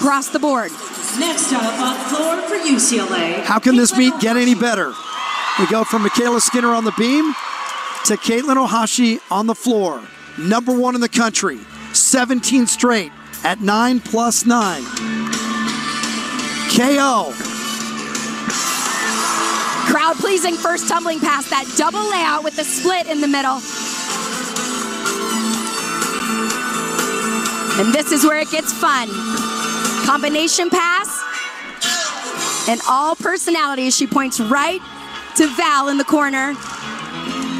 across the board. Next up on the floor for UCLA. How can this meet get any better? We go from MyKayla Skinner on the beam to Katelyn Ohashi on the floor. Number one in the country, 17 straight at 9 plus 9. KO. Crowd pleasing first tumbling pass, that double layout with the split in the middle. And this is where it gets fun. Combination pass and all personalities. She points right to Val in the corner.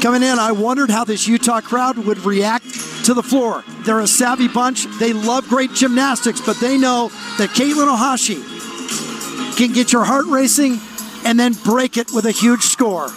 Coming in, I wondered how this Utah crowd would react to the floor. They're a savvy bunch. They love great gymnastics, but they know that Katelyn Ohashi can get your heart racing and then break it with a huge score.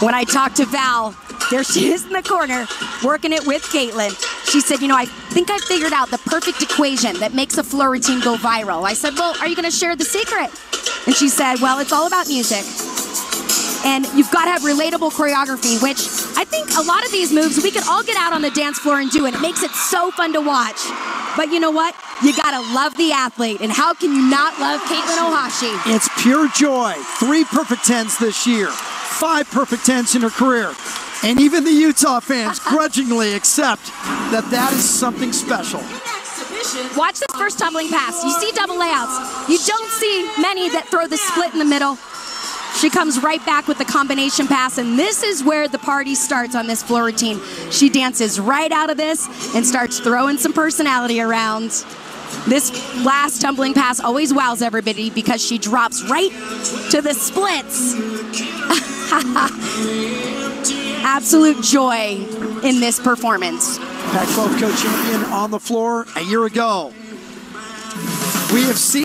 When I talked to Val, there she is in the corner working it with Katelyn. She said, You know, I think I figured out the perfect equation that makes a floor routine go viral. I said, Well, are you going to share the secret? And she said, Well, it's all about music. And you've got to have relatable choreography, which I think a lot of these moves we could all get out on the dance floor and do, and it makes it so fun to watch. But you know what? You got to love the athlete. And how can you not love Katelyn Ohashi? It's pure joy. Three perfect tens this year, five perfect tens in her career. And even the Utah fans grudgingly accept that that is something special. Watch this first tumbling pass. You see double layouts. You don't see many that throw the split in the middle. She comes right back with the combination pass, and this is where the party starts on this floor routine. She dances right out of this and starts throwing some personality around. This last tumbling pass always wows everybody because she drops right to the splits. Absolute joy in this performance. Pac 12 co champion on the floor a year ago. We have seen.